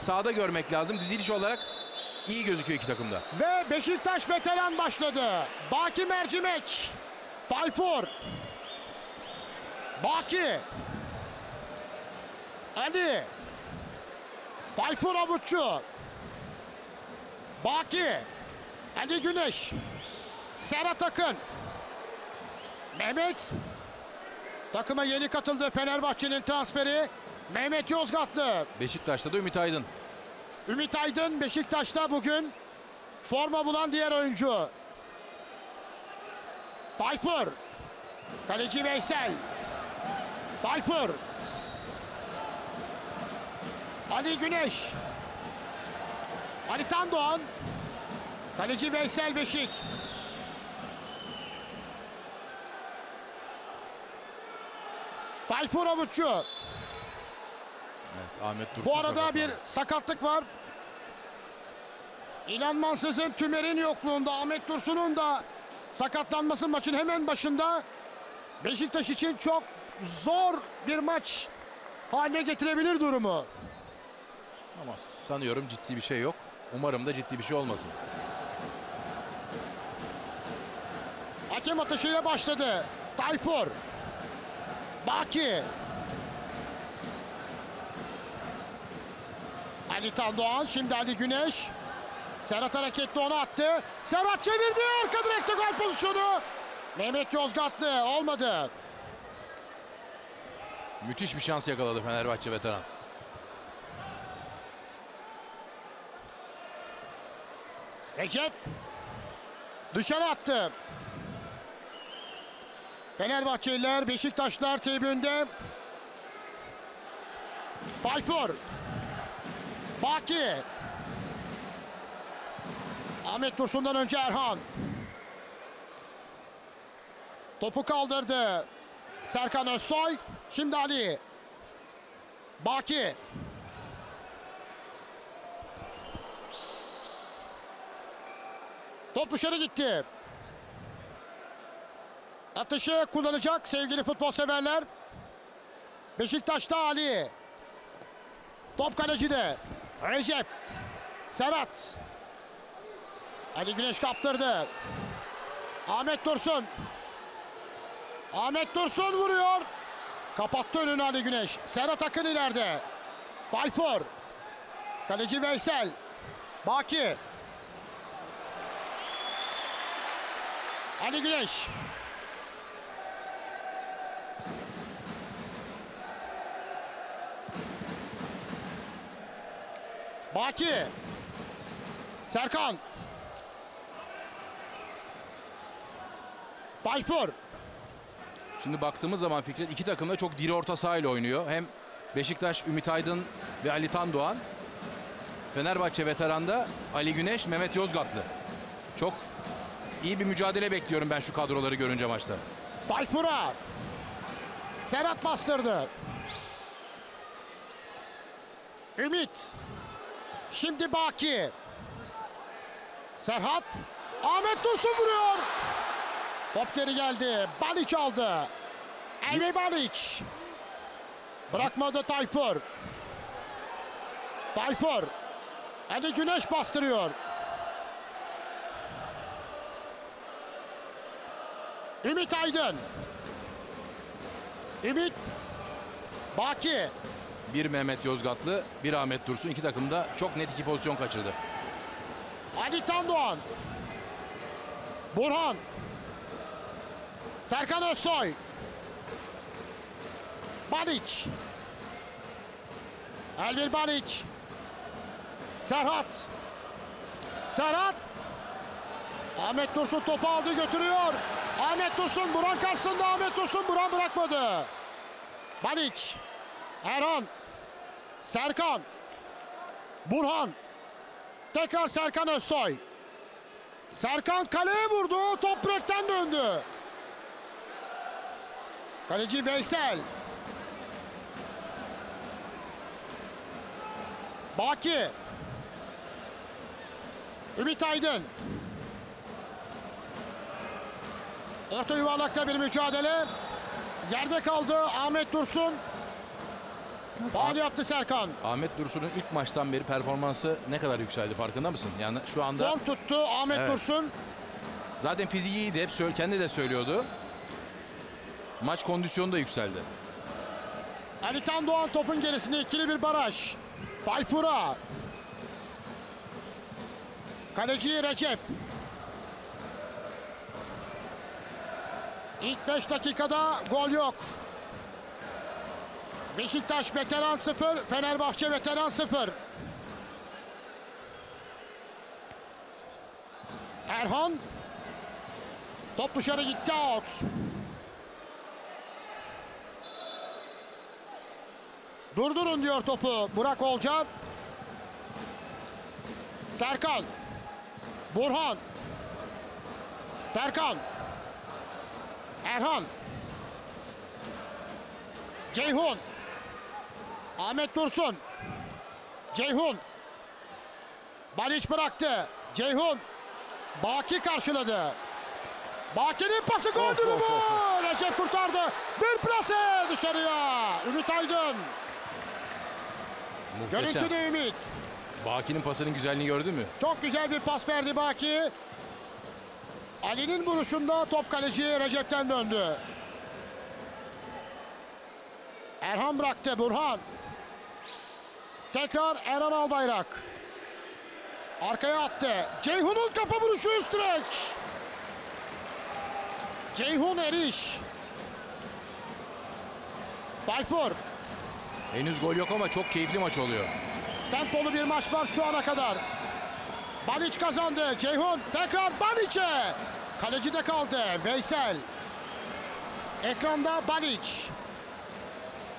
sahada görmek lazım. Diziliş olarak iyi gözüküyor iki takımda. Ve Beşiktaş veteran başladı. Baki Mercimek. Tayfur. Baki. Ali. Tayfur Avutçu. Baki. Ali Güneş. Serhat Akın. Mehmet. Takıma yeni katıldı Fenerbahçe'nin transferi. Mehmet Yozgatlı. Beşiktaş'ta da Ümit Aydın. Ümit Aydın Beşiktaş'ta bugün forma bulan diğer oyuncu. Tayfur. Kaleci Veysel. Tayfur. Ali Güneş. Ali Tandoğan. Kaleci Veysel Beşik. Tayfur Avutçu. Evet, Ahmet Dursun Bu arada sakatlandı. bir sakatlık var. İlhan Mansız'ın Tümer'in yokluğunda Ahmet Dursun'un da sakatlanması maçın hemen başında Beşiktaş için çok zor bir maç haline getirebilir durumu. Ama sanıyorum ciddi bir şey yok. Umarım da ciddi bir şey olmasın. Hakem atışıyla başladı. Tayfur. Baki. Ali Tandoğan şimdi Ali Güneş. Serhat hareketli onu attı. Serhat çevirdi. Arka direkte gol pozisyonu. Mehmet Yozgatlı olmadı. Müthiş bir şans yakaladı Fenerbahçe veteran. Recep dışarı attı. Fenerbahçeliler, Beşiktaşlar tribünde. Tayfur. Baki. Ahmet Dursun'dan önce Erhan. Topu kaldırdı. Serkan Özsoy. Şimdi Ali. Baki. Top dışarı gitti. Atışı kullanacak sevgili futbol severler. Beşiktaş'ta Ali. Top kalecide. Recep. Serhat. Ali Güneş kaptırdı. Ahmet Dursun. Ahmet Dursun vuruyor. Kapattı önünü Ali Güneş. Serhat Akın ileride. Tayfur. Kaleci Veysel. Baki. Ali Güneş. Baki. Serkan. Tayfur. Şimdi baktığımız zaman Fikret iki takım da çok diri orta sahayla oynuyor. Hem Beşiktaş Ümit Aydın ve Ali Tandoğan. Fenerbahçe veteranda Ali Güneş, Mehmet Yozgatlı. Çok iyi bir mücadele bekliyorum ben şu kadroları görünce maçta. Tayfur'a. Serhat bastırdı. Ümit. Şimdi Baki. Serhat. Ahmet Dursun vuruyor. Top geri geldi. Baliç aldı. Elvi Baliç. Bırakmadı Tayfur. Tayfur. Ali Güneş bastırıyor. Ümit Aydın. Ümit. Baki. Bir Mehmet Yozgatlı, bir Ahmet Dursun. iki takım da çok net iki pozisyon kaçırdı. Ali Tandoğan. Burhan. Serkan Özsoy. Baliç. Elvir Baliç. Serhat. Serhat. Ahmet Dursun topu aldı götürüyor. Ahmet Dursun Burhan karşısında Ahmet Dursun Burhan bırakmadı. Baliç. Erhan. Serkan. Burhan. Tekrar Serkan Özsoy. Serkan kaleye vurdu. Top direkten döndü. Kaleci Veysel. Baki. Ümit Aydın. Orta yuvarlakta bir mücadele. Yerde kaldı Ahmet Dursun. Faal yaptı Serkan. Ahmet Dursun'un ilk maçtan beri performansı ne kadar yükseldi farkında mısın? Yani şu anda Form tuttu Ahmet Evet. Dursun. zaten fiziği iyiydi. Hep söyle, kendi de söylüyordu. Maç kondisyonu da yükseldi. Ali Tan Doğan topun gerisinde ikili bir baraj. Tayfur'a. Kaleci Recep. İlk 5 dakikada gol yok. Beşiktaş veteran 0, Fenerbahçe veteran 0. Erhan. Top dışarı gitti out. Durdurun diyor topu Burak Olcan. Serkan. Burhan. Serkan. Erhan. Ceyhun. Ahmet Dursun. Ceyhun. Baliç bıraktı. Ceyhun. Baki karşıladı. Baki'nin pası gol durumu. Recep kurtardı. Bir plase dışarıya. Ümit Aydın. Muhteşem. Görüntüde Ümit. Baki'nin pasının güzelliğini gördün mü? Çok güzel bir pas verdi Baki. Ali'nin vuruşunda top kaleci Recep'ten döndü. Erhan bıraktı Burhan. Tekrar Erhan Albayrak. Arkaya attı. Ceyhun'un kafa vuruşu üst direk. Ceyhun Eriş. Tayfur. Henüz gol yok ama çok keyifli maç oluyor. Tempolu bir maç var şu ana kadar. Baliç kazandı. Ceyhun tekrar Baliç'e. Kaleci de kaldı. Veysel. Ekranda Baliç.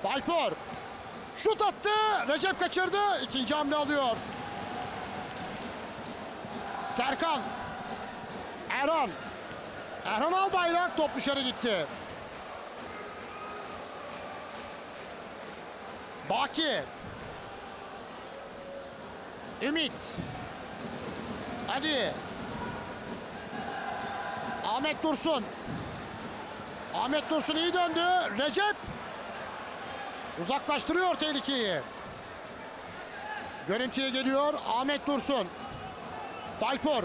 Tayfur. Şut attı. Recep kaçırdı. İkinci hamle alıyor. Serkan. Erhan. Erhan Albayrak top dışarı gitti. Baki. Ümit. Ali. Ahmet Dursun. Ahmet Dursun iyi döndü. Recep. Uzaklaştırıyor tehlikeyi. Görüntüye geliyor Ahmet Dursun. Tayfur.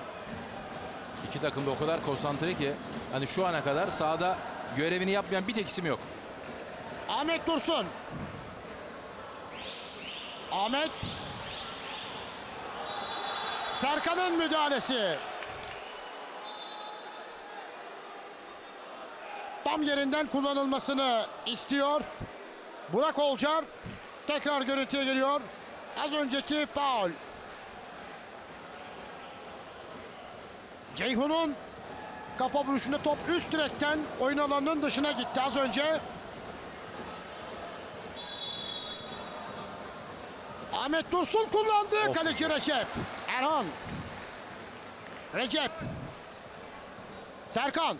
İki takım da o kadar konsantre ki hani şu ana kadar sahada görevini yapmayan bir tek isim yok. Ahmet Dursun. Ahmet. Serkan'ın müdahalesi. Tam yerinden kullanılmasını istiyor. Burak Olcar tekrar görüntüye geliyor. Az önceki faul. Ceyhun'un kafa vuruşunda top üst direkten oyun alanının dışına gitti az önce. Ahmet Dursun kullandı. Kaleci Recep. Erhan. Recep. Serkan.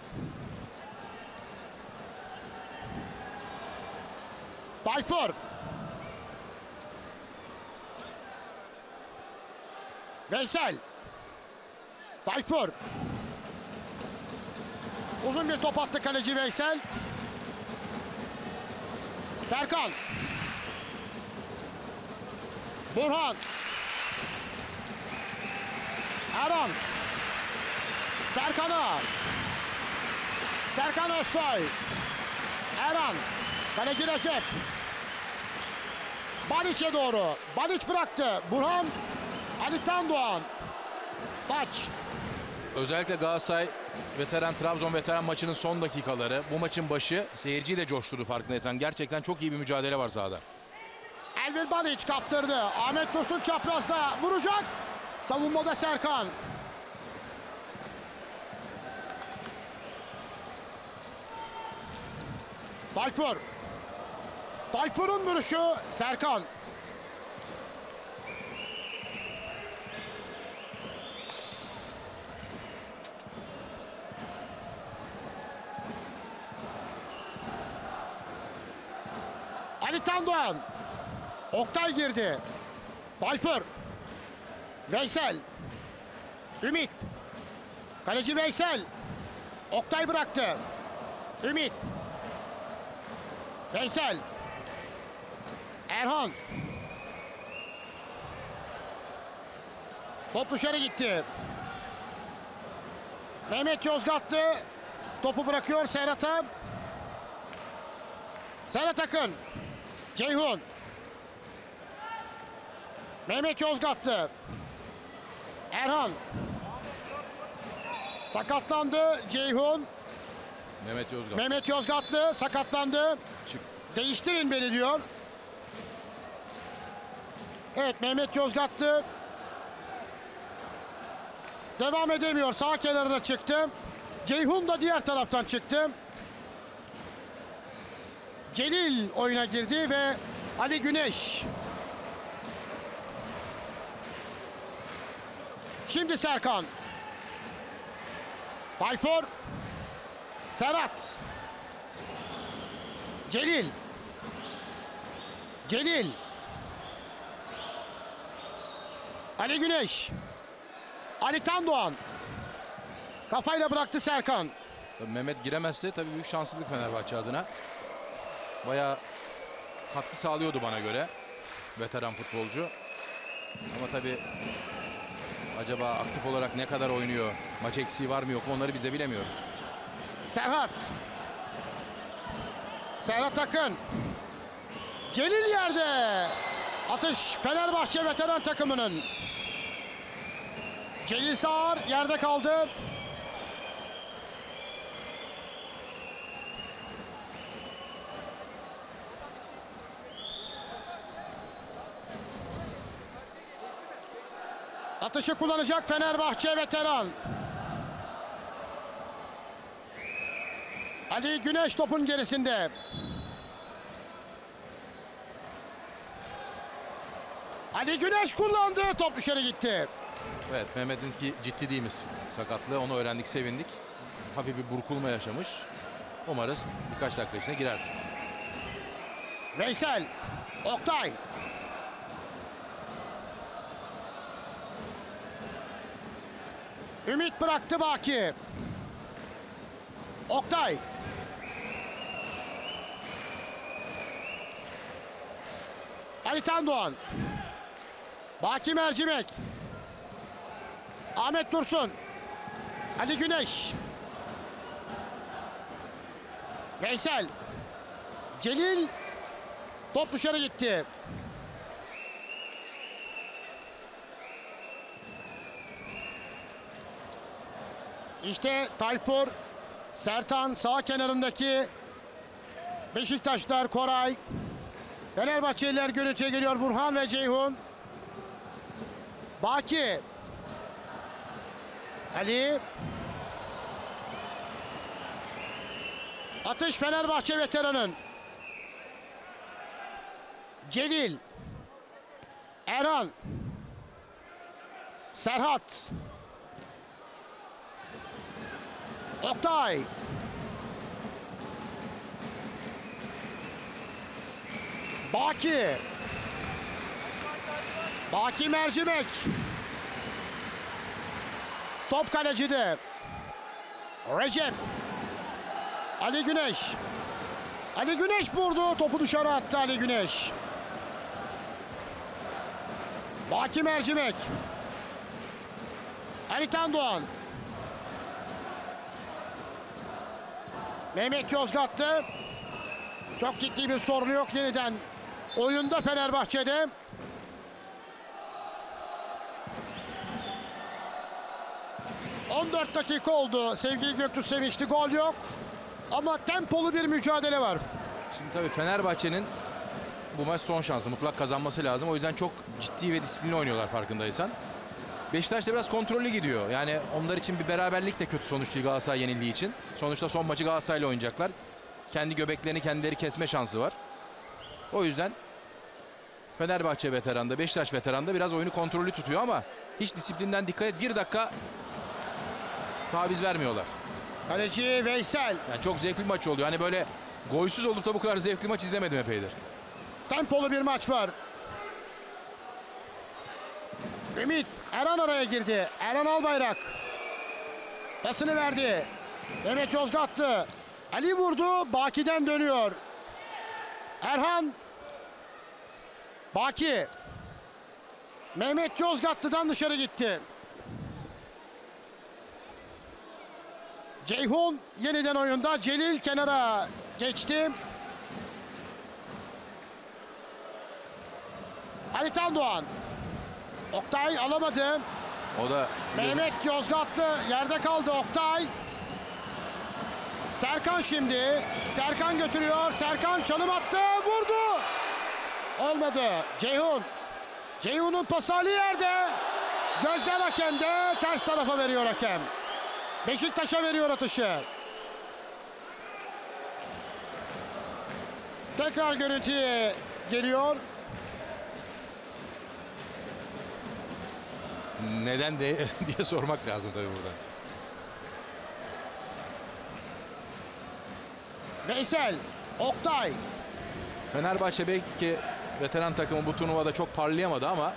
Tayfur. Veysel. Tayfur. Uzun bir top attı kaleci Veysel. Serkan. Burhan. Erhan. Serkan'a. Serkan Özsoy. Erhan. Kaleci Recep. Baliç'e doğru. Baliç bıraktı. Burhan. Ali Tandoğan. Taç. Özellikle Galatasaray veteran Trabzon veteran maçının son dakikaları bu maçın başı seyirciyi de coşturdu farkındaysan. Gerçekten çok iyi bir mücadele var sahada. Elvin Baliç kaptırdı. Ahmet Dursun çaprazda vuracak. Savunmada Serkan. Tayfur. Tayfur'un vuruşu Serkan. Ali Tandoğan. Oktay girdi. Tayfur. Veysel. Ümit. Kaleci Veysel. Oktay bıraktı. Ümit. Veysel. Erhan. Top dışarı gitti. Mehmet Yozgatlı topu bırakıyor Serhat'a. Serhat Akın. Ceyhun. Mehmet Yozgatlı. Erhan. Sakatlandı Ceyhun. Mehmet Yozgat. Mehmet Yozgatlı sakatlandı. Çık. Değiştirin beni diyor. Evet Mehmet Yozgatlı devam edemiyor. Sağ kenarına çıktı. Ceyhun da diğer taraftan çıktı. Celil oyuna girdi ve Ali Güneş. Şimdi Serkan. Tayfur. Serhat. Celil. Celil. Ali Güneş. Ali Tandoğan. Kafayla bıraktı Serkan. Tabii Mehmet giremezse tabii büyük şanssızlık Fenerbahçe adına. Bayağı katkı sağlıyordu bana göre. Veteran futbolcu. Ama tabii acaba aktif olarak ne kadar oynuyor? Maç eksiği var mı yok mu onları biz de bilemiyoruz. Serhat. Serhat Akın. Celil yerde. Atış Fenerbahçe veteran takımının. Celil Sağar yerde kaldı. Atışı kullanacak Fenerbahçe veteran. Ali Güneş topun gerisinde. Ali Güneş kullandı. Top dışarı gitti. Evet Mehmet'inki ciddi değilmiş sakatlığı. Onu öğrendik sevindik. Hafif bir burkulma yaşamış. Umarız birkaç dakika içinde girer. Veysel. Oktay. Ümit bıraktı Baki. Oktay. Ali Tandoğan. Baki Mercimek. Ahmet Dursun. Ali Güneş. Veysel. Celil Top dışarı gitti. İşte Tayfur, Sertan sağ kenarındaki Beşiktaşlar Koray. Fenerbahçeliler görüntüye geliyor Burhan ve Ceyhun. Baki. Ali. Atış Fenerbahçe veteranın. Celil. Erhan. Serhat. Oktay. Baki. Baki Mercimek. Top kalecide. Recep. Ali Güneş. Ali Güneş vurdu. Topu dışarı attı Ali Güneş. Baki Mercimek. Ali Tandoğan. Mehmet Yozgatlı. Çok ciddi bir sorunu yok yeniden. Oyunda Fenerbahçe'de. ...14 dakika oldu. Sevgili Göktürk Sevinçli gol yok. Ama tempolu bir mücadele var. Şimdi tabii Fenerbahçe'nin bu maç son şansı. Mutlak kazanması lazım. O yüzden çok ciddi ve disiplinli oynuyorlar farkındaysan. Beşiktaş da biraz kontrollü gidiyor. Yani onlar için bir beraberlik de kötü sonuç değil Galatasaray yenildiği için. Sonuçta son maçı Galatasaray'la oynayacaklar. Kendi göbeklerini kendileri kesme şansı var. O yüzden Fenerbahçe veteranda, Beşiktaş veteranda biraz oyunu kontrollü tutuyor ama hiç disiplinden dikkat et. Bir dakika taviz vermiyorlar. Kaleci Veysel. Yani çok zevkli bir maç oluyor. Hani böyle golsüz olup da bu kadar zevkli maç izlemedim epeydir. Tempolu bir maç var. Ümit Erhan araya girdi. Erhan Albayrak. Pasını verdi. Mehmet Yozgatlı. Ali vurdu. Baki'den dönüyor. Erhan. Baki. Mehmet Yozgatlı'dan dışarı gitti. Ceyhun yeniden oyunda. Celil kenara geçti. Ali Tandoğan. Oktay alamadı. O da Mehmet Yozgatlı yerde kaldı Oktay. Serkan şimdi. Serkan götürüyor. Serkan çalım attı. Vurdu. Olmadı. Ceyhun. Ceyhun'un pası Ali yerde. Gözler hakemde. Ters tarafa veriyor hakem. Beşiktaş'a veriyor atışı. Tekrar görüntüye geliyor. neden de diye sormak lazım tabii burada. Veysel. Oktay. Fenerbahçe belki veteran takımı bu turnuvada çok parlayamadı ama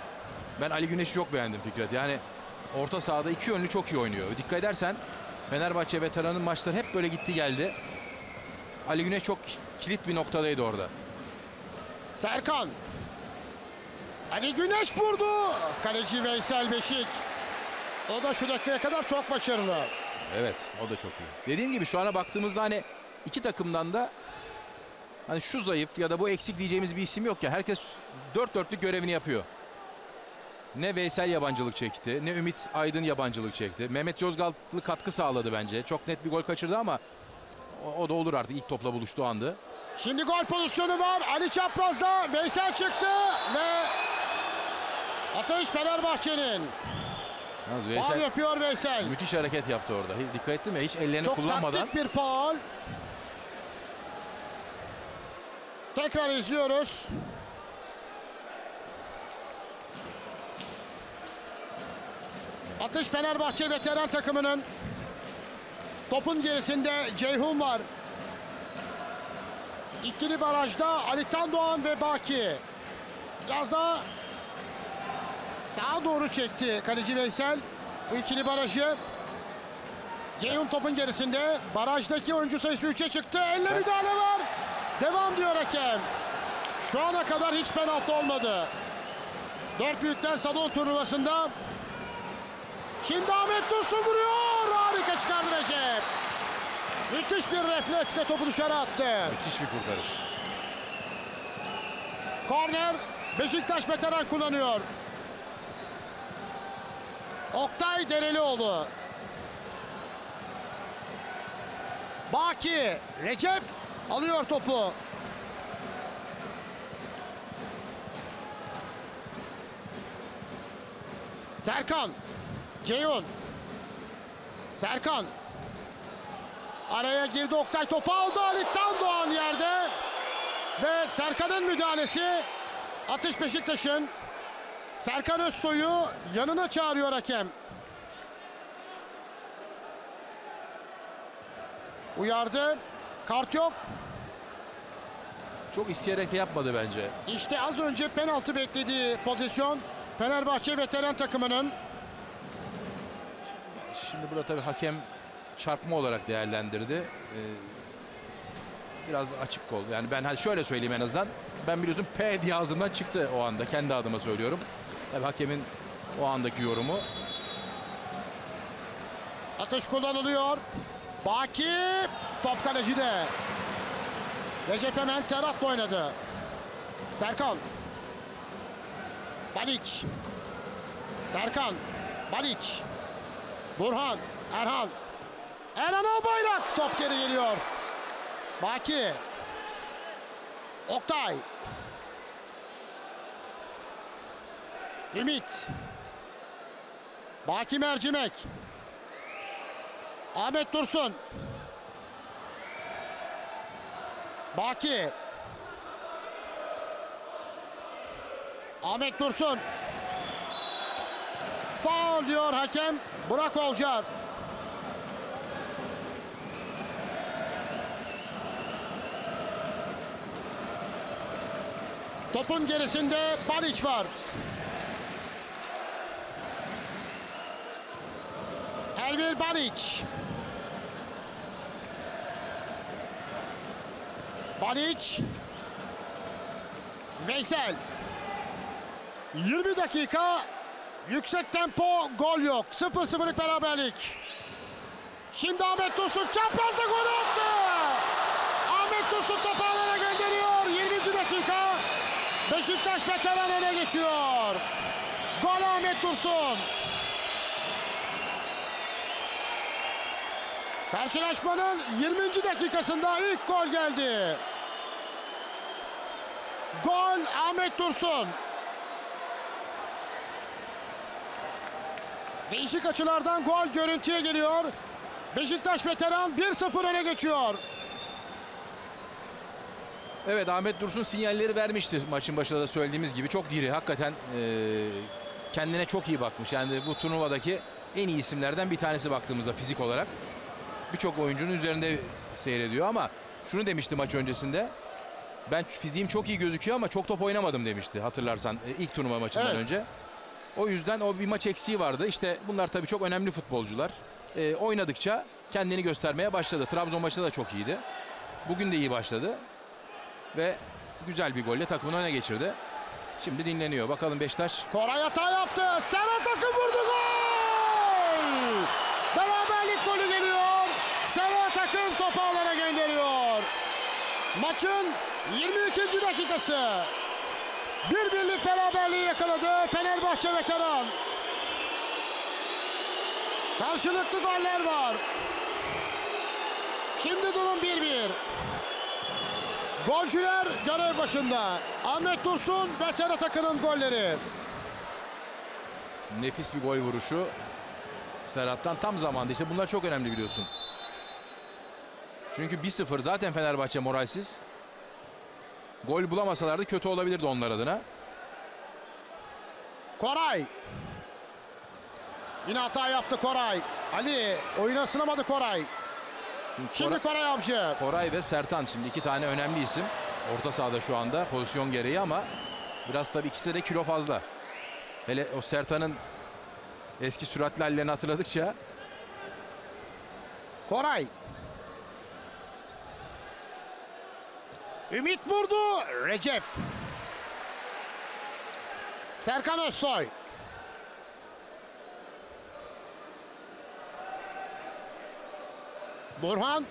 ben Ali Güneş'i çok beğendim Fikret. Yani orta sahada iki yönlü çok iyi oynuyor. Dikkat edersen Fenerbahçe veteranın maçları hep böyle gitti geldi. Ali Güneş çok kilit bir noktadaydı orada. Serkan. Ali Güneş vurdu. Kaleci Veysel Beşik. O da şu dakikaya kadar çok başarılı. Evet o da çok iyi. Dediğim gibi şu ana baktığımızda hani iki takımdan da hani şu zayıf ya da bu eksik diyeceğimiz bir isim yok ya. Herkes dört dörtlük görevini yapıyor. Ne Veysel yabancılık çekti, ne Ümit Aydın yabancılık çekti. Mehmet Yozgatlı katkı sağladı bence. Çok net bir gol kaçırdı ama o, o da olur artık ilk topla buluştuğu andı. Şimdi gol pozisyonu var. Ali Çapraz'da Veysel çıktı ve atış Fenerbahçe'nin. Yalnız Faul Veysel yapıyor Veysel. müthiş hareket yaptı orada. Dikkat ettin mi? Hiç ellerini Çok kullanmadan. taktik bir faul. Tekrar izliyoruz. Atış Fenerbahçe veteran takımının. Topun gerisinde Ceyhun var. İkili barajda Ali Tandoğan ve Baki. Biraz daha sağa doğru çekti kaleci Veysel. Bu ikili barajı. Ceyhun topun gerisinde. Barajdaki oyuncu sayısı 3'e çıktı. Elle müdahale var. Devam diyor hakem. Şu ana kadar hiç penaltı olmadı. Dört büyükler salon turnuvasında. Şimdi Ahmet Dursun vuruyor. Harika çıkardı Recep. Müthiş bir refleksle topu dışarı attı. Müthiş bir kurtarış. Korner Beşiktaş veteran kullanıyor. Oktay Derelioğlu. Baki Recep alıyor topu. Serkan Ceyhun Serkan Araya girdi Oktay topu aldı Halit'ten Doğan yerde ve Serkan'ın müdahalesi atış Beşiktaş'ın Serkan Özsoy'u yanına çağırıyor hakem. Uyardı. Kart yok. Çok isteyerek de yapmadı bence. İşte az önce penaltı beklediği pozisyon Fenerbahçe veteran takımının. Şimdi burada tabii hakem çarpma olarak değerlendirdi. Ee, biraz açık kol. Yani ben hadi şöyle söyleyeyim en azından. Ben biliyorsun P diye ağzımdan çıktı o anda. Kendi adıma söylüyorum. Tabii hakemin o andaki yorumu. Atış kullanılıyor. Baki top kalecide. Recep hemen Serhat'la oynadı. Serkan. Baliç. Serkan. Baliç. Burhan. Erhan. Erhan Albayrak. Top geri geliyor. Baki. Oktay. Ümit. Baki Mercimek. Ahmet Dursun. Baki. Ahmet Dursun. Faul diyor hakem Burak Olcar. Topun gerisinde Baliç var. Elvir Baliç. Baliç. Veysel. 20 dakika yüksek tempo gol yok. 0-0'lık beraberlik. Şimdi Ahmet Dursun çaprazda gol attı. Ahmet Dursun topu alana gönderiyor. 20. dakika. Beşiktaş veteran öne geçiyor. Gol Ahmet Dursun. Karşılaşmanın 20. dakikasında ilk gol geldi. Gol Ahmet Dursun. Değişik açılardan gol görüntüye geliyor. Beşiktaş veteran 1-0 öne geçiyor. Evet Ahmet Dursun sinyalleri vermişti maçın başında da söylediğimiz gibi. Çok diri. Hakikaten e, kendine çok iyi bakmış. Yani bu turnuvadaki en iyi isimlerden bir tanesi baktığımızda fizik olarak. Birçok oyuncunun üzerinde seyrediyor ama şunu demişti maç öncesinde. Ben fiziğim çok iyi gözüküyor ama çok top oynamadım demişti hatırlarsan e, ilk turnuva maçından Evet. önce. O yüzden o bir maç eksiği vardı. İşte bunlar tabii çok önemli futbolcular. E, oynadıkça kendini göstermeye başladı. Trabzon maçında da çok iyiydi. Bugün de iyi başladı. Ve güzel bir golle takımını öne geçirdi. Şimdi dinleniyor. Bakalım Beşiktaş Koray hata yaptı. Serhat Akın vurdu gol. Beraberlik golü geliyor. Serhat Akın topu alana gönderiyor. Maçın 22. dakikası. Bir birlik beraberliği yakaladı Fenerbahçe veteran. Karşılıklı goller var. Şimdi durum 1-1. Golcüler görev başında. Ahmet Dursun ve Serhat Akın'ın golleri. nefis bir gol vuruşu. Serhat'tan tam zamanda. İşte bunlar çok önemli biliyorsun. Çünkü 1-0 zaten Fenerbahçe moralsiz. Gol bulamasalardı kötü olabilirdi onlar adına. Koray. Yine hata yaptı Koray. Ali oyuna sınamadı Koray. Şimdi Kora- Koray Avcı. Koray ve Sertan şimdi iki tane önemli isim. Orta sahada şu anda pozisyon gereği ama biraz tabii ikisi de kilo fazla. Hele o Sertan'ın eski süratli hallerini hatırladıkça Koray. Ümit vurdu. Recep. Serkan Özsoy. Burhan.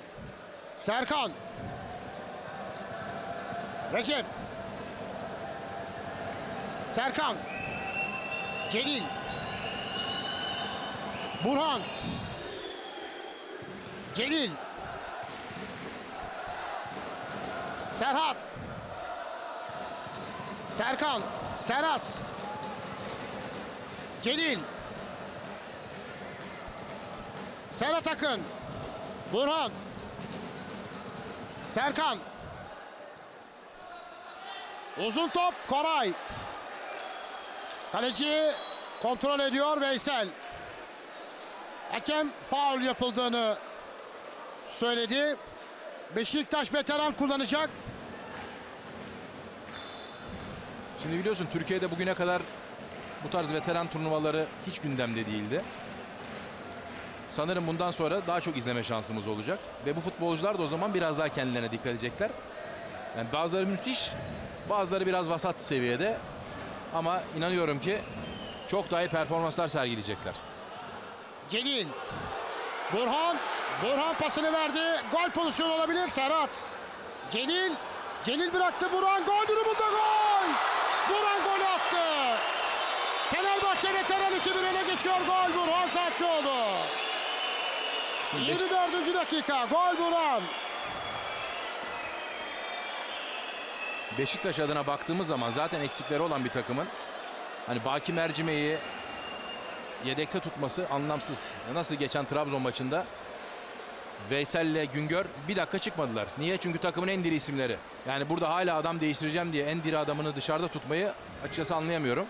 Serkan. Recep. Serkan. Celil. Burhan. Celil. Serhat. Serkan. Serhat. Celil. Serhat Akın. Burhan. Serkan. Uzun top Koray. Kaleci kontrol ediyor Veysel. Hakem faul yapıldığını söyledi. Beşiktaş veteran kullanacak. Şimdi biliyorsun Türkiye'de bugüne kadar bu tarz veteran turnuvaları hiç gündemde değildi. Sanırım bundan sonra daha çok izleme şansımız olacak. Ve bu futbolcular da o zaman biraz daha kendilerine dikkat edecekler. Yani bazıları müthiş, bazıları biraz vasat seviyede. Ama inanıyorum ki çok daha iyi performanslar sergileyecekler. Celil. Burhan. Burhan pasını verdi. Gol pozisyonu olabilir Serhat. Celil. Celil bıraktı Burhan. Gol durumunda gol. Burhan golü attı. Fenerbahçe veteran 2-1 öne geçiyor gol Burhan Saatçıoğlu. 24. dakika gol Burhan. Beşiktaş adına baktığımız zaman zaten eksikleri olan bir takımın hani Baki Mercimeği yedekte tutması anlamsız. Nasıl geçen Trabzon maçında Veysel'le Güngör bir dakika çıkmadılar. Niye? Çünkü takımın en diri isimleri. Yani burada hala adam değiştireceğim diye en diri adamını dışarıda tutmayı açıkçası anlayamıyorum.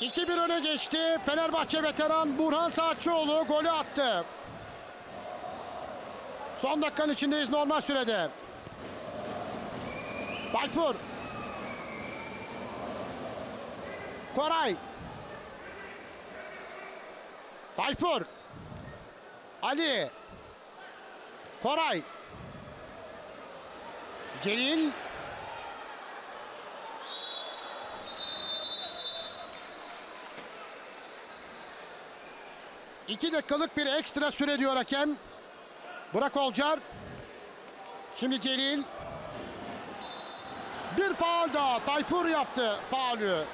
2-1 öne geçti. Fenerbahçe veteran Burhan Saatçıoğlu golü attı. Son dakikanın içindeyiz normal sürede. Tayfur. Koray. Tayfur. Ali. Koray. Celil. İki dakikalık bir ekstra süre diyor hakem. Burak Olcar. Şimdi Celil. Bir faul daha. Tayfur yaptı faulü.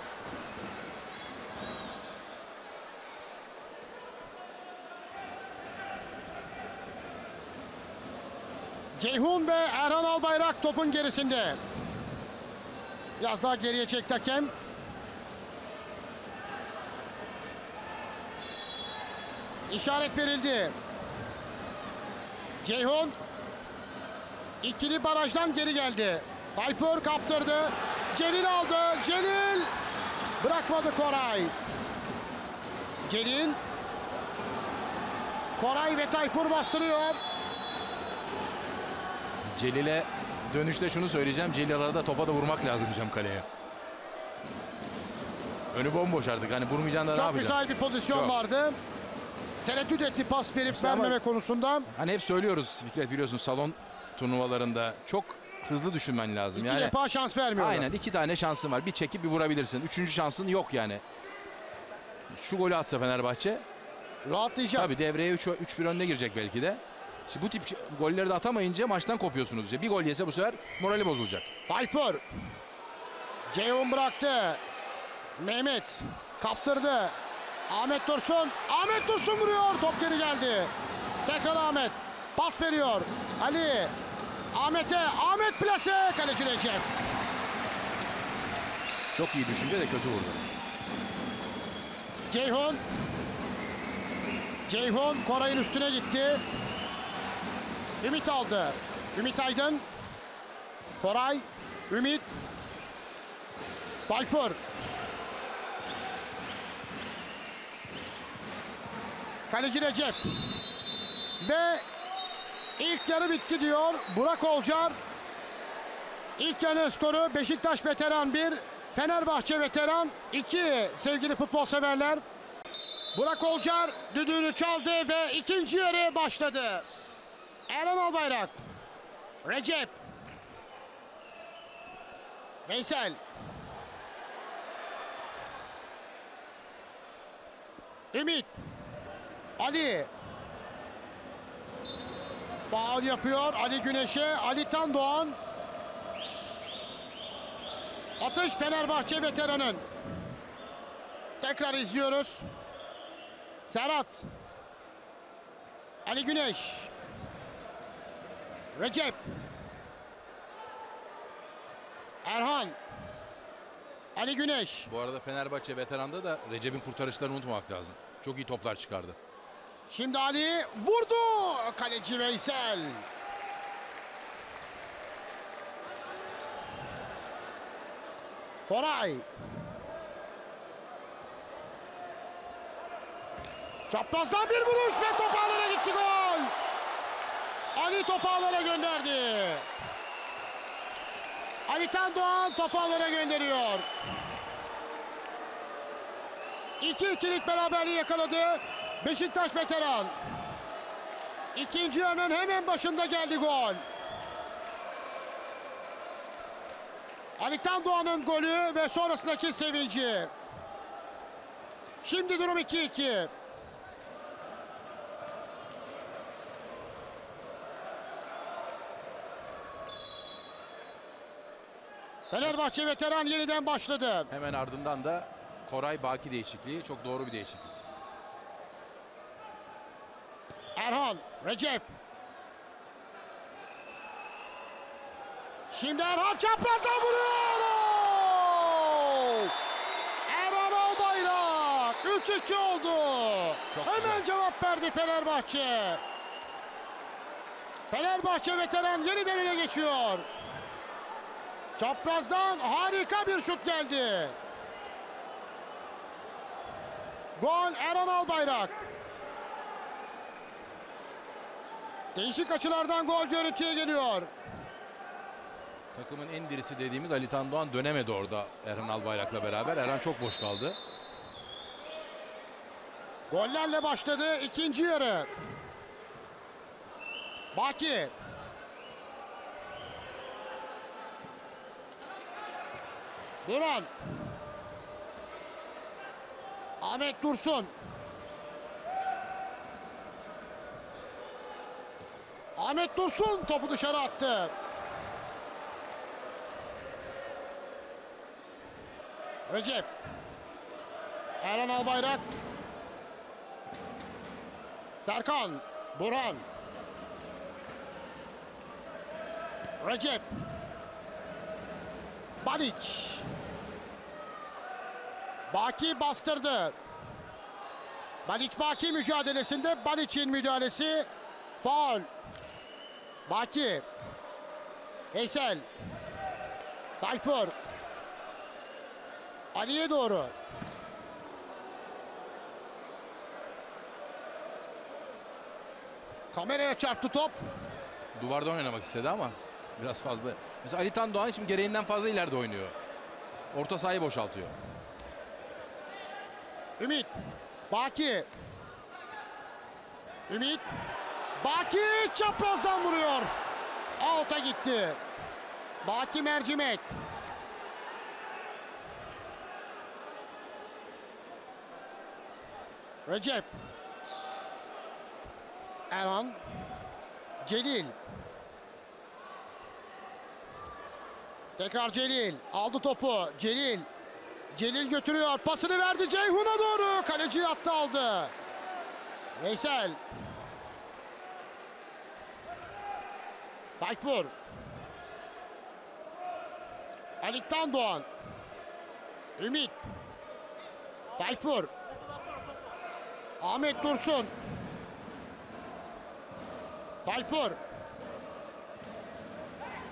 Ceyhun ve Erhan Albayrak topun gerisinde. Biraz daha geriye çekti hakem. İşaret verildi. Ceyhun ikili barajdan geri geldi. Tayfur kaptırdı. Celil aldı. Celil bırakmadı Koray. Celil Koray ve Tayfur bastırıyor. Celil'e dönüşte şunu söyleyeceğim. Celil arada topa da vurmak lazım cam kaleye. Önü bomboş artık. Hani vurmayacaksın da ne Çok yapacaksın? güzel bir pozisyon Çok. vardı. Tereddüt etti pas verip İşte ama- vermeme konusunda. Hani hep söylüyoruz Fikret biliyorsun salon turnuvalarında çok hızlı düşünmen lazım. İki yani defa şans vermiyorlar. aynen iki tane şansın var. Bir çekip bir vurabilirsin. Üçüncü şansın yok yani. Şu golü atsa Fenerbahçe Rahatlayacak. tabii devreye 3-1 önüne girecek belki de. İşte bu tip golleri de atamayınca maçtan kopuyorsunuz. işte. Bir gol yese bu sefer morali bozulacak. Tayfur. Ceyhun bıraktı. Mehmet kaptırdı. Ahmet Dursun. Ahmet Dursun vuruyor. Top geri geldi. Tekrar Ahmet. Pas veriyor. Ali. Ahmet'e. Ahmet plase. Kaleci Recep. Çok iyi düşünce de kötü vurdu. Ceyhun. Ceyhun Koray'ın üstüne gitti. Ümit aldı. Ümit Aydın. Koray. Ümit. Tayfur. Kaleci Recep. Ve ilk yarı bitti diyor Burak Olcar. İlk yarı skoru Beşiktaş veteran 1, Fenerbahçe veteran 2 sevgili futbol severler. Burak Olcar düdüğünü çaldı ve ikinci yarı başladı. Erhan Albayrak. Recep. Veysel. Ümit. Ali. Faul yapıyor Ali Güneş'e. Ali Tandoğan. Atış Fenerbahçe veteranın. Tekrar izliyoruz. Serhat. Ali Güneş. Recep. Erhan. Ali Güneş. Bu arada Fenerbahçe veteranda da Recep'in kurtarışlarını unutmamak lazım. Çok iyi toplar çıkardı. Şimdi Ali vurdu. Kaleci Veysel. Koray. Çaprazdan bir vuruş ve top gitti gol. Ali topu ağlara gönderdi. Ali Tan Doğan topu ağlara gönderiyor. 2-2'lik beraberliği yakaladı. Beşiktaş veteran. İkinci yarının hemen başında geldi gol. Ali Tan Doğan'ın golü ve sonrasındaki sevinci. Şimdi durum 2-2. Fenerbahçe veteran yeniden başladı. Hemen ardından da Koray Baki değişikliği. Çok doğru bir değişiklik. Erhan, Recep. Şimdi Erhan çaprazdan vuruyor. Erhan Albayrak 3-2 oldu. Çok Hemen güzel. cevap verdi Fenerbahçe. Fenerbahçe veteran yeniden ele geçiyor. Çaprazdan harika bir şut geldi. Gol Erhan Albayrak. Değişik açılardan gol görüntüye geliyor. Takımın en dirisi dediğimiz Ali Tan Doğan dönemedi orada Erhan Albayrak'la beraber. Erhan çok boş kaldı. Gollerle başladı ikinci yarı. Baki. Duran. Ahmet Dursun. Ahmet Dursun topu dışarı attı. Recep. Erhan Albayrak. Serkan. Burhan. Recep. Balic. Baki bastırdı. Balic Baki mücadelesinde Balic'in müdahalesi faul. Baki. Veysel. Tayfur. Ali'ye doğru. Kameraya çarptı top. Duvardan oynamak istedi ama biraz fazla. Mesela Ali Tan Doğan şimdi gereğinden fazla ileride oynuyor. Orta sahayı boşaltıyor. Ümit. Baki. Ümit. Baki çaprazdan vuruyor. Out'a gitti. Baki mercimek. Recep. Erhan. Celil. Tekrar Celil. Aldı topu. Celil. Celil götürüyor. Pasını verdi Ceyhun'a doğru. Kaleci yattı aldı. Veysel. Tayfur. Aliktan Doğan. Ümit. Tayfur. Ahmet Dursun. Tayfur.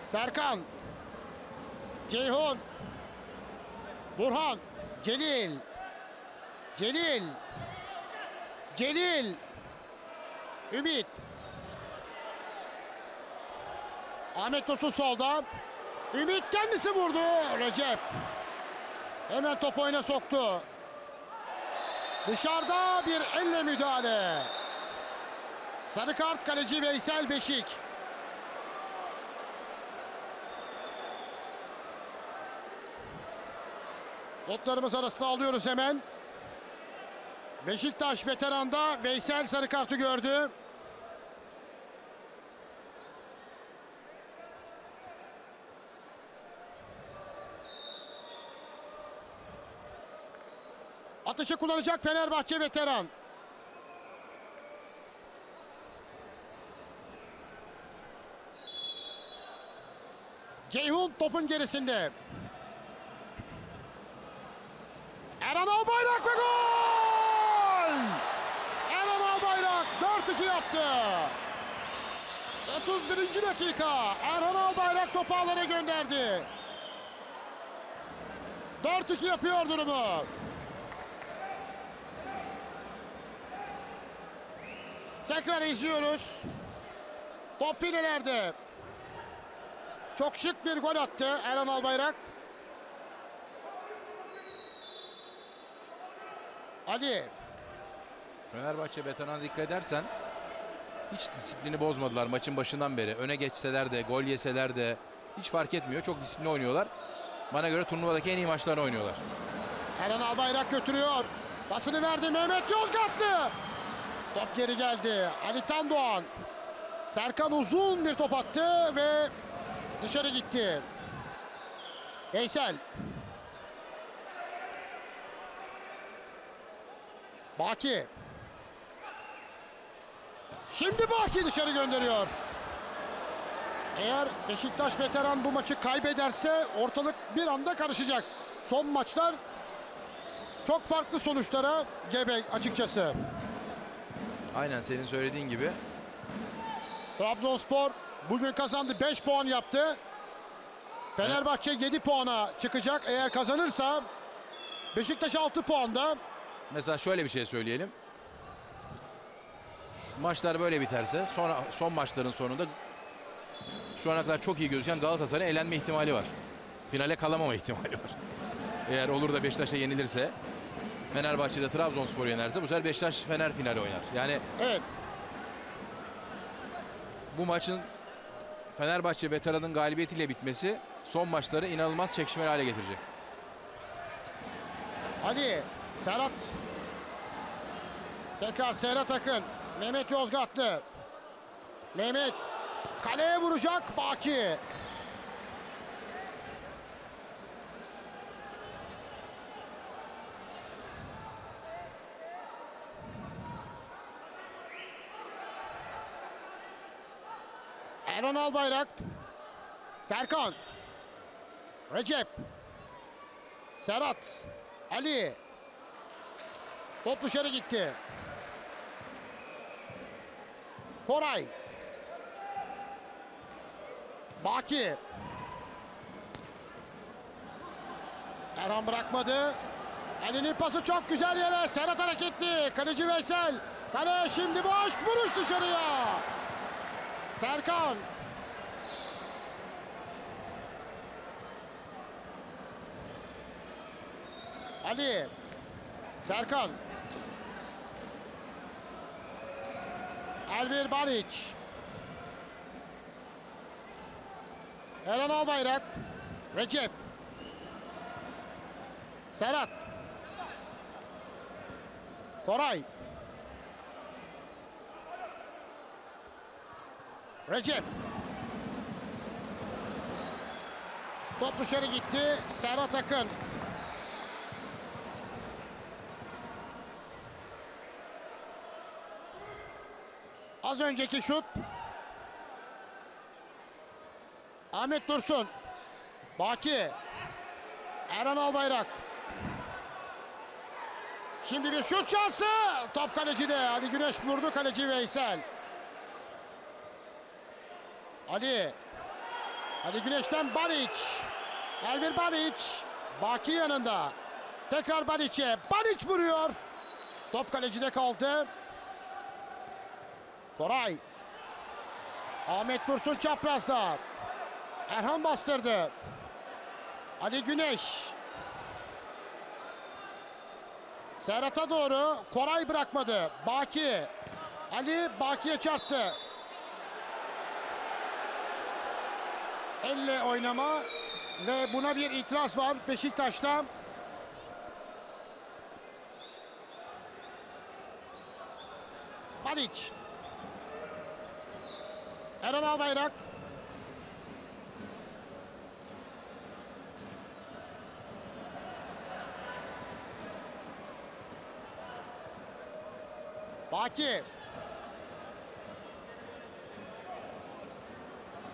Serkan. Ceyhun. Burhan. Celil. Celil. Celil. Ümit. Ahmet Tosun solda. Ümit kendisi vurdu. Recep. Hemen top oyuna soktu. Dışarıda bir elle müdahale. Sarı kart kaleci Veysel Beşik. Notlarımız arasında alıyoruz hemen. Beşiktaş veteranda Veysel sarı kartı gördü. Atışı kullanacak Fenerbahçe veteran. Ceyhun topun gerisinde. Erhan Albayrak ve gol! Erhan Albayrak 4-2 yaptı. 31. dakika Erhan Albayrak topu alana gönderdi. 4-2 yapıyor durumu. Tekrar izliyoruz. Top filelerde. Çok şık bir gol attı Erhan Albayrak. Ali. Fenerbahçe veterana dikkat edersen hiç disiplini bozmadılar maçın başından beri. Öne geçseler de, gol yeseler de hiç fark etmiyor. Çok disiplinli oynuyorlar. Bana göre turnuvadaki en iyi maçlarını oynuyorlar. Erhan Albayrak götürüyor. Pasını verdi Mehmet Yozgatlı. Top geri geldi. Ali Tandoğan. Serkan uzun bir top attı ve dışarı gitti. Veysel. Baki. Şimdi Baki dışarı gönderiyor. Eğer Beşiktaş veteran bu maçı kaybederse ortalık bir anda karışacak. Son maçlar çok farklı sonuçlara gebe açıkçası. Aynen senin söylediğin gibi. Trabzonspor bugün kazandı 5 puan yaptı. Fenerbahçe 7 puana çıkacak. Eğer kazanırsa Beşiktaş 6 puanda. Mesela şöyle bir şey söyleyelim. Maçlar böyle biterse sonra son maçların sonunda şu ana kadar çok iyi gözüken Galatasaray'ın elenme ihtimali var. Finale kalamama ihtimali var. Eğer olur da Beşiktaş'a yenilirse Fenerbahçe'de Trabzonspor yenerse bu sefer Beşiktaş Fener finali oynar. Yani Evet bu maçın Fenerbahçe veteranın galibiyetiyle bitmesi son maçları inanılmaz çekişmeli hale getirecek. Ali, Serhat. Tekrar Serhat Akın. Mehmet Yozgatlı. Mehmet Kaleye vuracak Baki. Erhan Albayrak. Serkan. Recep. Serhat. Ali. Top dışarı gitti. Koray. Baki. Erhan bırakmadı. Ali'nin pası çok güzel yere. Serhat hareketli. Kaleci Veysel. Kale şimdi boş. Vuruş dışarıya. Serkan. Ali. Serkan. Elvir Baric. Eren Albayrak. Recep. Serhat. Koray. Recep. Top dışarı gitti. Serhat Akın. Az önceki şut. Ahmet Dursun. Baki. Erhan Albayrak. Şimdi bir şut şansı. Top kalecide. Ali Güneş vurdu kaleci Veysel. Ali. Ali Güneş'ten Balic. Elvir Balic. Baki yanında. Tekrar Balic'e. Balic vuruyor. Top kalecide kaldı. Koray. Ahmet Dursun çaprazda. Erhan bastırdı. Ali Güneş. Serhat'a doğru Koray bırakmadı. Baki. Ali Baki'ye çarptı. Elle oynama ve buna bir itiraz var Beşiktaş'ta. Balic. Eren Albayrak. Baki.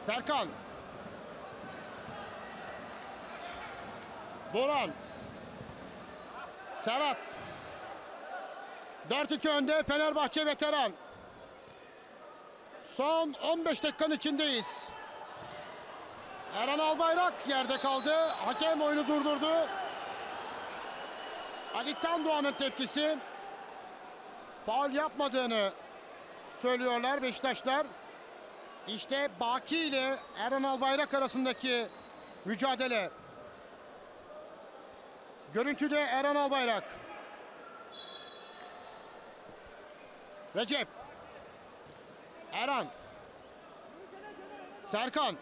Serkan. Boran. Serhat. 4-2 önde Fenerbahçe veteran. Son 15 dakikanın içindeyiz. Eren Albayrak yerde kaldı. Hakem oyunu durdurdu. Ali Tandoğan'ın tepkisi. Faul yapmadığını söylüyorlar Beşiktaşlar. İşte Baki ile Eren Albayrak arasındaki mücadele. Görüntüde Eren Albayrak. Recep. Erhan. Serkan.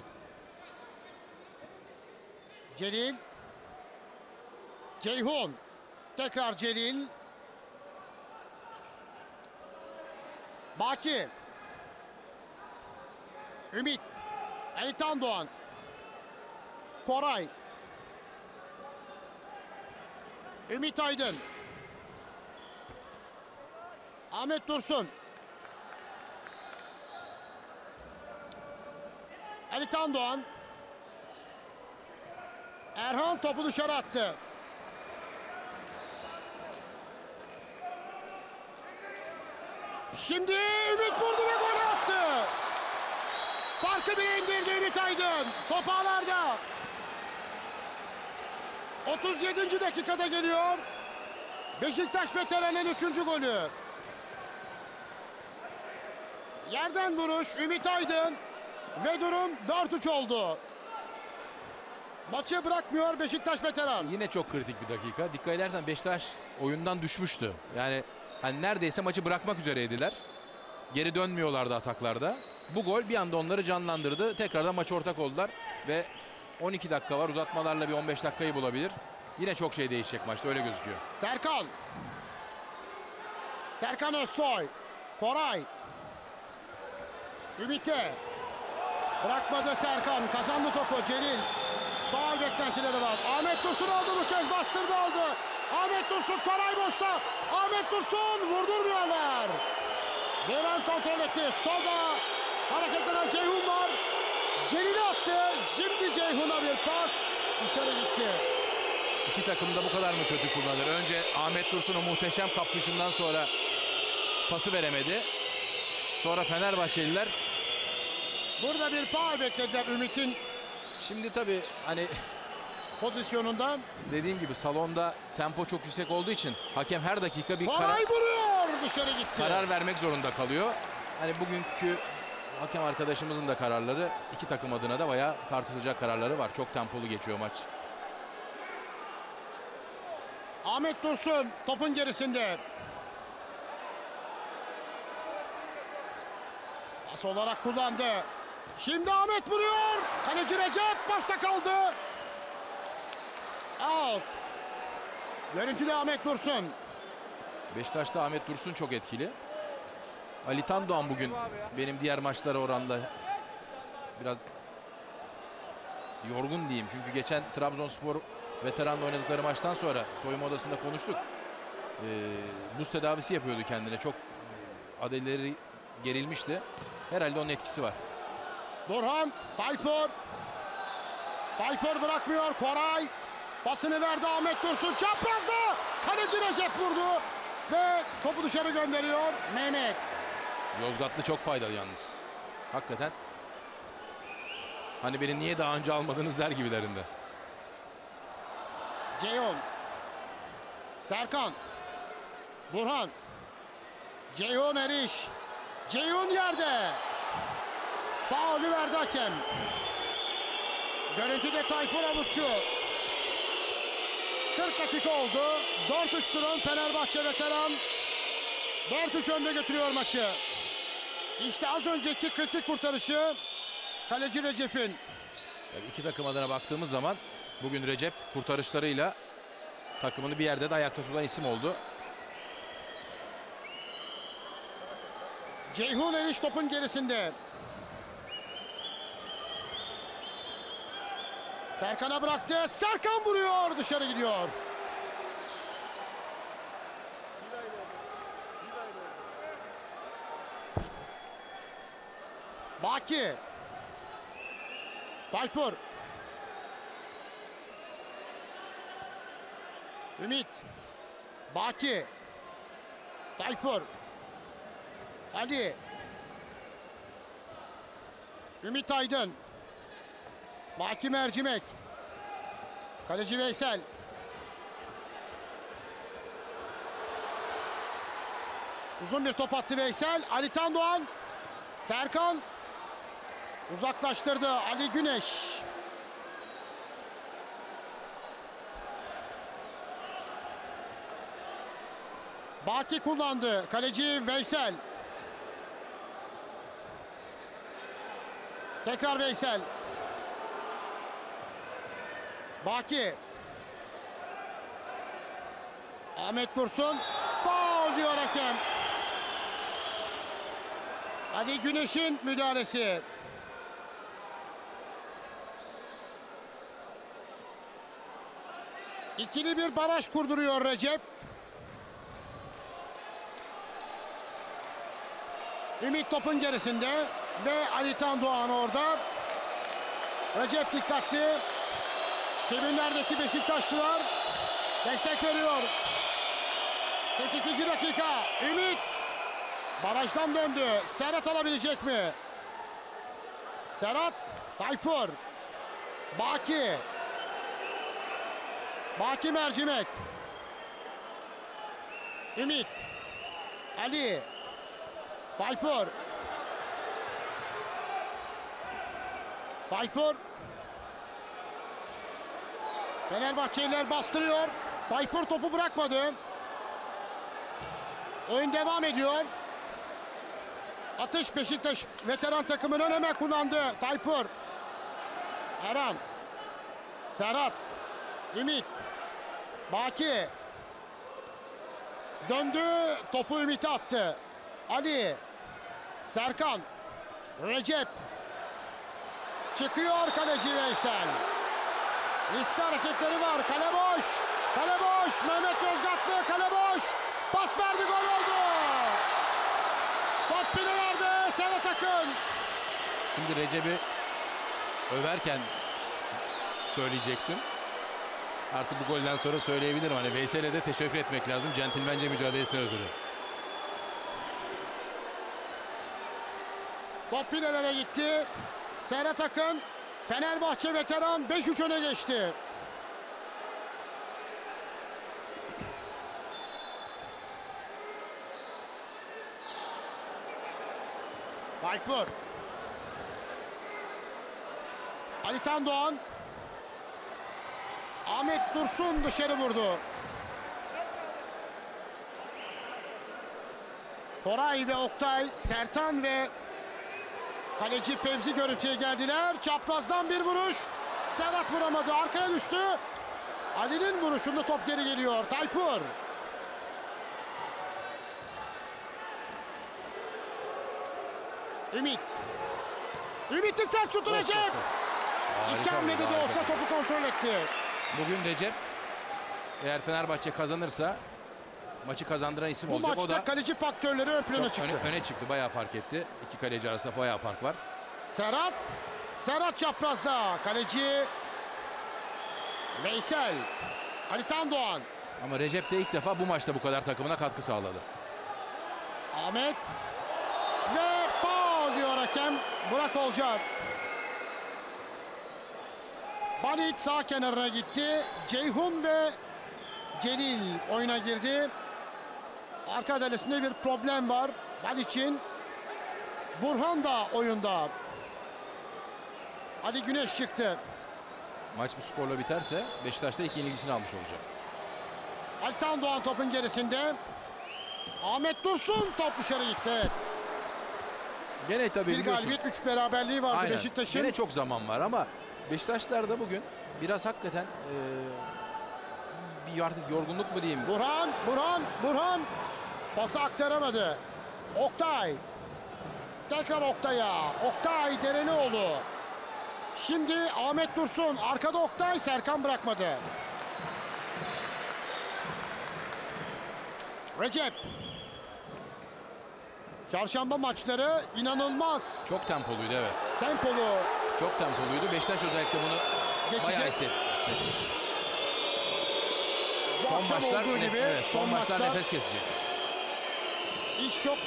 Celil. Ceyhun. Tekrar Celil. Baki. Ümit. Elitan Doğan. Koray. Ümit Aydın. Ahmet Dursun. Ali Tandoğan. Erhan topu dışarı attı. Şimdi Ümit vurdu ve gol attı. Farkı bile indirdi Ümit Aydın. Top ağlarda. 37. dakikada geliyor. Beşiktaş veteranın 3. golü. Yerden vuruş Ümit Aydın. Ve durum 4-3 oldu. Maçı bırakmıyor Beşiktaş veteran. Yine çok kritik bir dakika. Dikkat edersen Beşiktaş oyundan düşmüştü. Yani hani neredeyse maçı bırakmak üzereydiler. Geri dönmüyorlardı ataklarda. Bu gol bir anda onları canlandırdı. Tekrardan maç ortak oldular ve 12 dakika var. Uzatmalarla bir 15 dakikayı bulabilir. Yine çok şey değişecek maçta öyle gözüküyor. Serkan. Serkan Özsoy. Koray. Ümit'e. Bırakmadı Serkan. Kazandı topu Celil. Faal beklentileri var. Ahmet Dursun aldı bu kez bastırdı aldı. Ahmet Dursun Koray boşta. Ahmet Dursun vurdurmuyorlar. Ceylan kontrol etti. Solda hareket eden Ceyhun var. Celil'i attı. Şimdi Ceyhun'a bir pas. Dışarı gitti. İki takım da bu kadar mı kötü kullanır? Önce Ahmet Dursun o muhteşem kapışından sonra pası veremedi. Sonra Fenerbahçeliler Burada bir faal beklediler Ümit'in şimdi tabii hani pozisyonunda. dediğim gibi salonda tempo çok yüksek olduğu için hakem her dakika bir karar, vuruyor. Dışarı gitti. karar vermek zorunda kalıyor. Hani bugünkü hakem arkadaşımızın da kararları iki takım adına da bayağı tartışılacak kararları var. Çok tempolu geçiyor maç. Ahmet Dursun topun gerisinde. Pas olarak kullandı. Şimdi Ahmet vuruyor. Kaleci Recep başta kaldı. Out. Görüntüde Ahmet Dursun. Beşiktaş'ta Ahmet Dursun çok etkili. Ali Tandoğan bugün benim diğer maçlara oranla biraz yorgun diyeyim. Çünkü geçen Trabzonspor veteranla oynadıkları maçtan sonra soyunma odasında konuştuk. Ee, buz tedavisi yapıyordu kendine. Çok adelleri gerilmişti. Herhalde onun etkisi var. Burhan. Tayfur. Tayfur bırakmıyor. Koray. Pasını verdi Ahmet Dursun. Çaprazda. Kaleci Recep vurdu. Ve topu dışarı gönderiyor. Mehmet. Yozgatlı çok faydalı yalnız. Hakikaten. Hani beni niye daha önce almadınız der gibilerinde. Ceyhun. Serkan. Burhan. Ceyhun Eriş. Ceyhun yerde. Faulü verdi hakem. Görüntüde Tayfur Avutçu. 40 dakika oldu. 4-3 duran Fenerbahçe veteran. 4-3 önde götürüyor maçı. İşte az önceki kritik kurtarışı kaleci Recep'in. Yani iki takım adına baktığımız zaman bugün Recep kurtarışlarıyla takımını bir yerde de ayakta tutan isim oldu. Ceyhun Eriş topun gerisinde. Serkan'a bıraktı. Serkan vuruyor. Dışarı gidiyor. Baki. Tayfur. Ümit. Baki. Tayfur. Ali. Ümit Aydın. Baki Mercimek. Kaleci Veysel. Uzun bir top attı Veysel. Ali Tandoğan. Serkan. Uzaklaştırdı Ali Güneş. Baki kullandı. Kaleci Veysel. Tekrar Veysel. Baki. Ahmet Dursun. Faul diyor hakem. Ali Güneş'in müdahalesi. İkili bir baraj kurduruyor Recep. Ümit topun gerisinde ve Ali Tan Doğan orada. Recep dikkatli. Tribünlerdeki Beşiktaşlılar destek veriyor. 42. dakika. Ümit barajdan döndü. Serhat alabilecek mi? Serhat Tayfur. Baki. Baki Mercimek. Ümit. Ali. Tayfur. Tayfur. Fenerbahçeliler bastırıyor. Tayfur topu bırakmadı. Oyun devam ediyor. Atış Beşiktaş veteran takımının hemen kullandı. Tayfur. Erhan. Serhat. Ümit. Baki. Döndü. Topu Ümit'e attı. Ali. Serkan. Recep. Çıkıyor kaleci Veysel. Riskli hareketleri var. Kale boş. Kale boş. Mehmet Yozgatlı kale boş. Pas verdi gol oldu. Top filelerde Serhat Akın. Şimdi Recep'i överken söyleyecektim. Artık bu golden sonra söyleyebilirim. Hani Veysel'e de teşekkür etmek lazım. Centilmence mücadelesine ötürü. Top filelere gitti. Serhat Akın. Fenerbahçe veteran 5-3 öne geçti. Tayfur. Ali Tan Doğan. Ahmet Dursun dışarı vurdu. Koray ve Oktay, Sertan ve Kaleci Fevzi görüntüye geldiler. Çaprazdan bir vuruş. Serhat vuramadı. Arkaya düştü. Ali'nin vuruşunda top geri geliyor. Tayfur. Ümit. Ümit'in sert şutu Recep. İki hamlede de olsa topu kontrol etti. Bugün Recep eğer Fenerbahçe kazanırsa maçı kazandıran isim Bu olacak. O maçta da kaleci faktörleri ön plana çıktı. öne, öne çıktı. Bayağı fark etti. İki kaleci arasında bayağı fark var. Serhat. Serhat çaprazda. Kaleci Veysel. Ali Tan Doğan. Ama Recep de ilk defa bu maçta bu kadar takımına katkı sağladı. Ahmet ve faul diyor hakem Burak Olcar. Balit sağ kenarına gitti. Ceyhun ve Celil oyuna girdi. Arka adalesinde bir problem var. Balit'in. Burhan da oyunda. Ali Güneş çıktı. Maç bu skorla biterse Beşiktaş da ilk yenilgisini almış olacak. Altan Doğan topun gerisinde. Ahmet Dursun top dışarı gitti. Gene tabii Bir galibiyet, üç beraberliği vardı. Beşiktaş'ın. Gene çok zaman var ama Beşiktaşlar da bugün biraz hakikaten eee, bir artık yorgunluk mu diyeyim. Burhan, Burhan, Burhan pası aktaramadı. Oktay. Tekrar Oktay'a. Oktay Derenioğlu. Şimdi Ahmet Dursun. Arkada Oktay. Serkan bırakmadı. Recep. Çarşamba maçları inanılmaz Çok tempoluydu evet. tempolu Çok tempoluydu. Beşiktaş özellikle bunu bayağı geçecek. hisset, hissetmiş. Bu Son akşam maçlar, olduğu gibi evet, son, son maçlar maçlar nefes kesecek. İş çok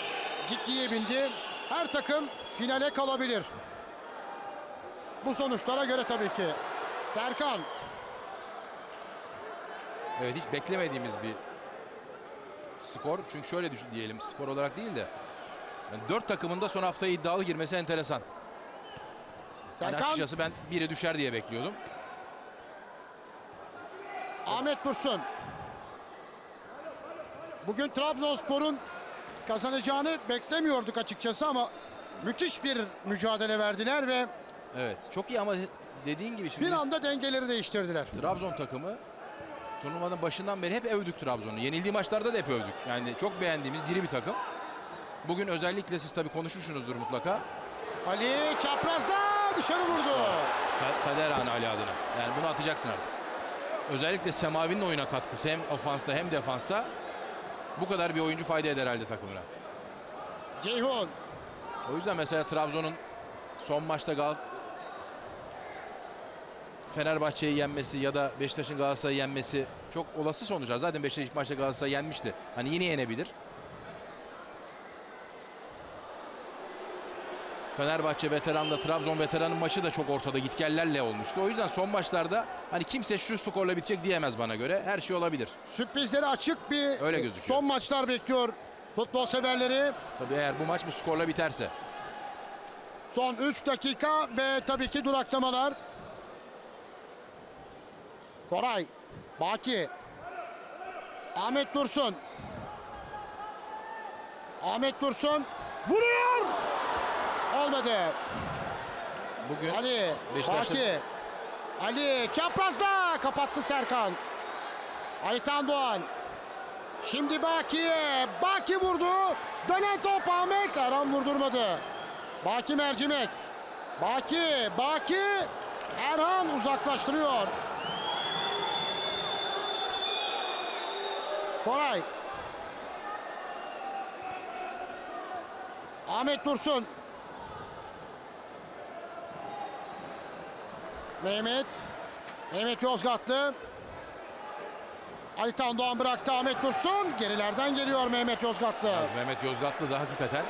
ciddiye bindi. Her takım finale kalabilir. Bu sonuçlara göre tabii ki. Serkan Evet hiç beklemediğimiz bir skor. Çünkü şöyle düşün diyelim skor olarak değil de yani dört takımın da son haftaya iddialı girmesi enteresan. Yani Serkan açıkçası ben biri düşer diye bekliyordum. Ahmet Dursun. Bugün Trabzonspor'un kazanacağını beklemiyorduk açıkçası ama müthiş bir mücadele verdiler ve Evet çok iyi ama dediğin gibi şimdi bir anda dengeleri değiştirdiler. Trabzon takımı turnuvanın başından beri hep övdük Trabzon'u. Yenildiği maçlarda da hep övdük. Yani çok beğendiğimiz diri bir takım. Bugün özellikle siz tabii konuşmuşsunuzdur mutlaka. Ali çaprazda dışarı vurdu. Ka- Kader anı Ali adına. Yani bunu atacaksın artık. Özellikle Semavi'nin oyuna katkısı hem ofansta hem defansta bu kadar bir oyuncu fayda eder herhalde takımına. Ceyhun O yüzden mesela Trabzon'un son maçta Gal Fenerbahçe'yi yenmesi ya da Beşiktaş'ın Galatasaray'ı yenmesi çok olası sonuçlar. Zaten Beşiktaş ilk maçta Galatasaray'ı yenmişti. Hani yine yenebilir. Fenerbahçe veteranla Trabzon veteranın maçı da çok ortada gitgellerle olmuştu. O yüzden son maçlarda hani kimse şu skorla bitecek diyemez bana göre. Her şey olabilir. sürprizleri açık bir Öyle gözüküyor. son maçlar bekliyor futbol severleri. Tabii eğer bu maç bu skorla biterse. Son 3 dakika ve tabii ki duraklamalar. Koray, Baki, Ahmet Dursun. Ahmet Dursun vuruyor. Olmadı. Bugün Ali, Beşiktaş'ta- Baki. Ali çaprazda kapattı Serkan. Ali Tan Doğan. Şimdi Baki'ye. Baki vurdu. Dönen top Ahmet. Aram vurdurmadı. Baki Mercimek. Baki, Baki. Erhan uzaklaştırıyor. Koray. Ahmet Dursun. Mehmet. Mehmet Yozgatlı. Ali Tan Doğan bıraktı Ahmet Dursun. Gerilerden geliyor Mehmet Yozgatlı. Mehmet Yozgatlı da hakikaten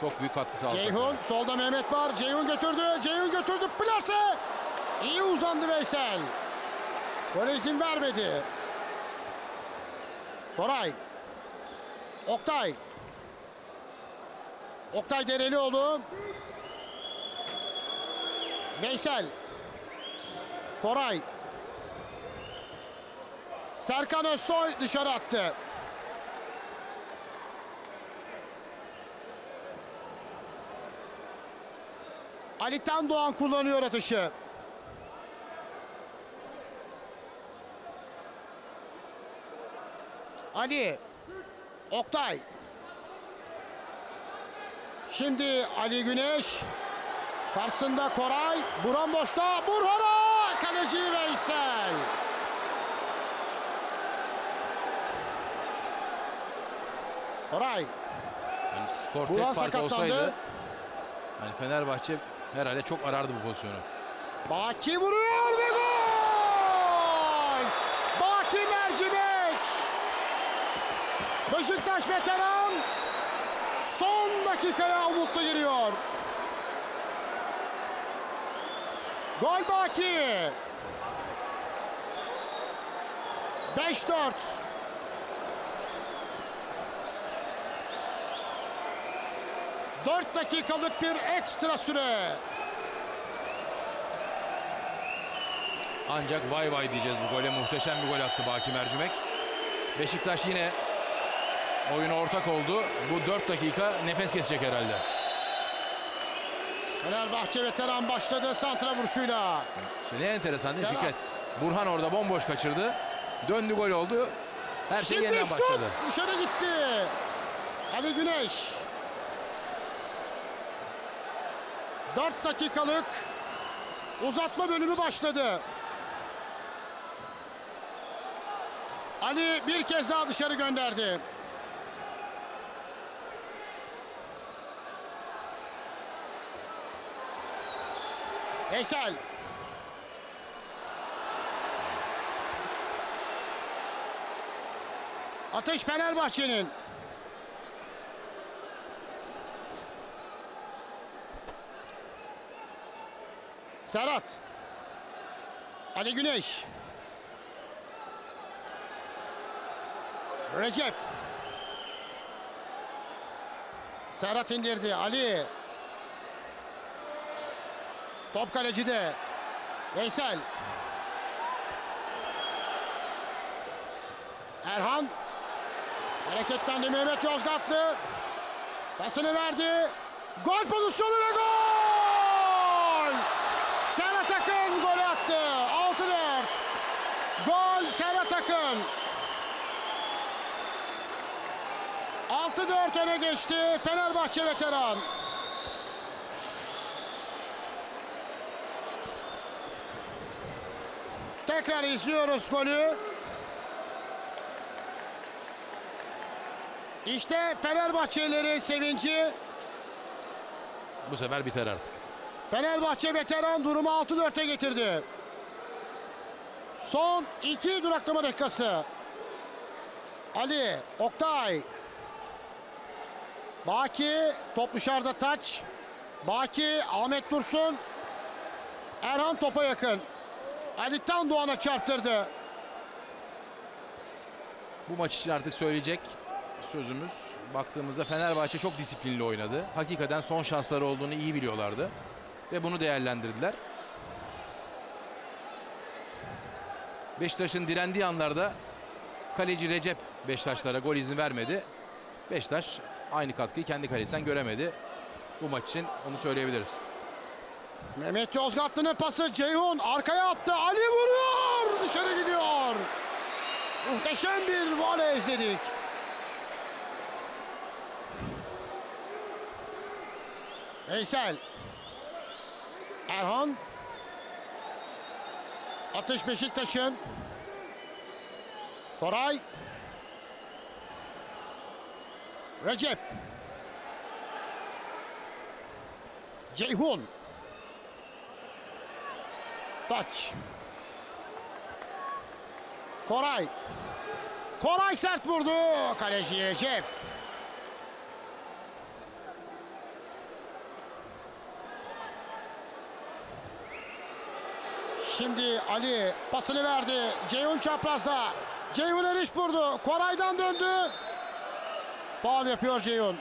çok büyük katkı sağladı. Ceyhun solda Mehmet var. Ceyhun götürdü. Ceyhun götürdü. Plase. İyi uzandı Veysel. Gole izin vermedi. Koray. Oktay. Oktay Derelioğlu. Veysel. Koray. Serkan Özsoy dışarı attı. Ali Tan Doğan kullanıyor atışı. Ali. Oktay. Şimdi Ali Güneş. Karşısında Koray. Buran boşta. Burhan'a. Kaleci Veysel. Koray. Yani skor Burak tek fark sakatlandı. olsaydı yani Fenerbahçe herhalde çok arardı bu pozisyonu. Baki vuruyor ve gol! Baki mercimek! Beşiktaş veteran son dakikaya umutlu giriyor. Gol Baki. 5-4. Dört dakikalık bir ekstra süre. Ancak vay vay diyeceğiz bu gole. Muhteşem bir gol attı Baki Mercimek. Beşiktaş yine oyuna ortak oldu. Bu 4 dakika nefes kesecek herhalde. Fenerbahçe veteran başladı santra vuruşuyla. Ne enteresan değil mi Serhat. Fikret? Burhan orada bomboş kaçırdı. Döndü gol oldu. Her şey Şimdi yeniden şut başladı. dışarı gitti. Ali Güneş. 4 dakikalık uzatma bölümü başladı. Ali bir kez daha dışarı gönderdi. Veysel. Atış Fenerbahçe'nin. Serhat. Ali Güneş. Recep. Serhat indirdi. Ali. Top kalecide. Veysel. Erhan. Hareketlendi Mehmet Yozgatlı. Pasını verdi. Gol pozisyonu ve gol! Serhat Akın golü attı. 6-4. Gol Serhat Akın. 6-4 öne geçti Fenerbahçe veteran. Tekrar izliyoruz golü. İşte Fenerbahçelilerin sevinci. Bu sefer biter artık. Fenerbahçe veteran durumu 6-4'e getirdi. Son iki duraklama dakikası. Ali, Oktay. Baki, top dışarıda taç. Baki, Ahmet Dursun. Erhan topa yakın. Ali Tan Doğan'a çarptırdı. Bu maç için artık söyleyecek sözümüz baktığımızda Fenerbahçe çok disiplinli oynadı. Hakikaten son şansları olduğunu iyi biliyorlardı. Ve bunu değerlendirdiler. Beşiktaş'ın direndiği anlarda kaleci Recep Beşiktaşlara gol izni vermedi. Beşiktaş aynı katkıyı kendi kalesinden göremedi. Bu maç için onu söyleyebiliriz. Mehmet Yozgatlı'nın pası Ceyhun arkaya attı. Ali vuruyor. Dışarı gidiyor. Muhteşem bir voley izledik. Veysel. Erhan. Atış Beşiktaş'ın. Koray. Recep. Ceyhun. Taç. Koray. Koray sert vurdu. Kaleci Recep. Şimdi Ali pasını verdi. Ceyhun çaprazda. Ceyhun eriş vurdu. Koray'dan döndü. Faul yapıyor Ceyhun.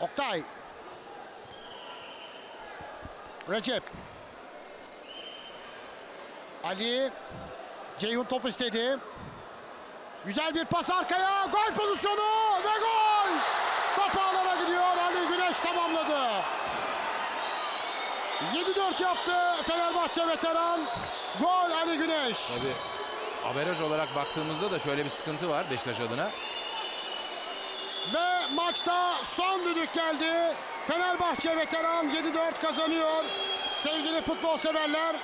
Oktay. Recep. Ali. Ceyhun top istedi. Güzel bir pas arkaya. Gol pozisyonu ve gol. Top ağlara gidiyor. Ali Güneş tamamladı. 7-4 yaptı Fenerbahçe veteran. Gol Ali Güneş. Tabii averaj olarak baktığımızda da şöyle bir sıkıntı var Beşiktaş adına. Ve maçta son düdük geldi. Fenerbahçe veteran 7-4 kazanıyor. Sevgili futbol severler